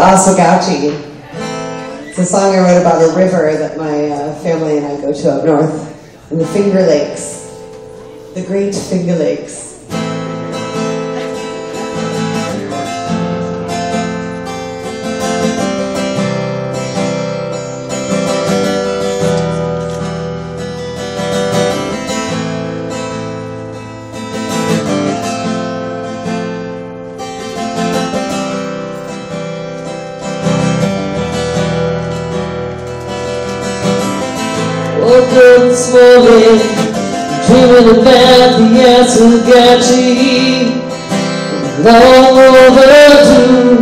Oswegatchie. It's a song I wrote about a river that my uh, family and I go to up north, in the Finger Lakes, the Great Finger Lakes. Up this morning, dreaming about the Oswegatchie, long overdue.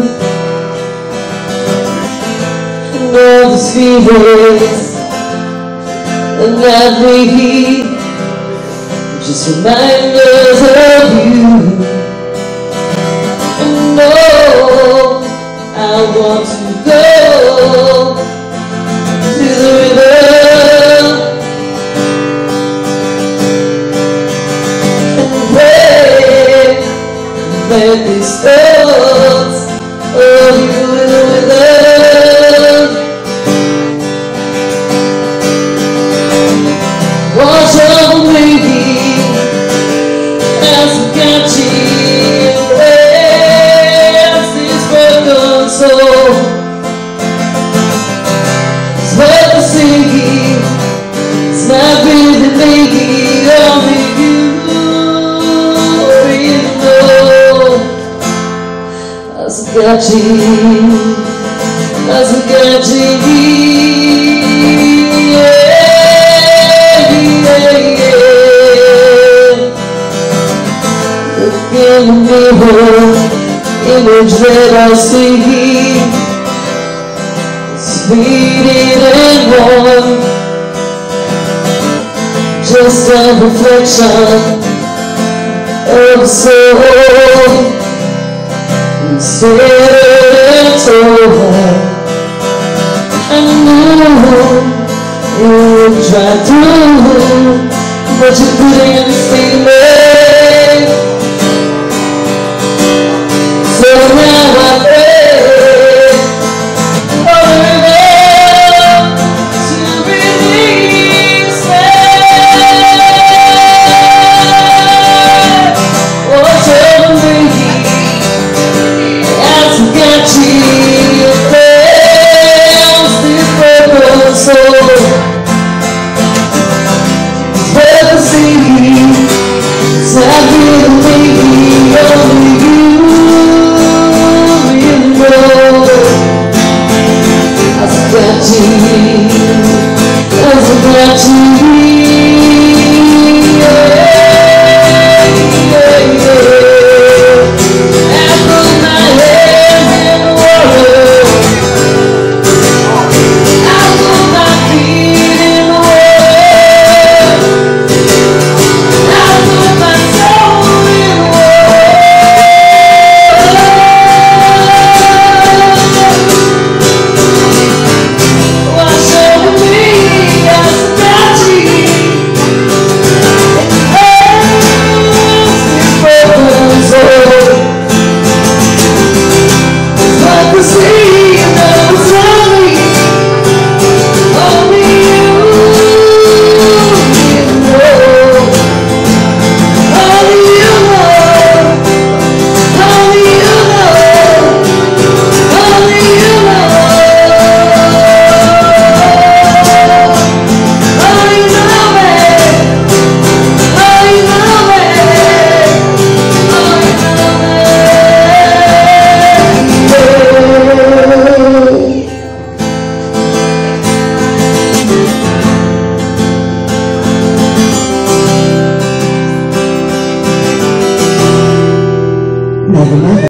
And all these feelings, and that we just reminders of that As I got you As I got you Yeah, yeah, yeah Look in the mirror Image that I see Sweet and Just a reflection of soul Instead of told I knew you would try to But you couldn't see me touching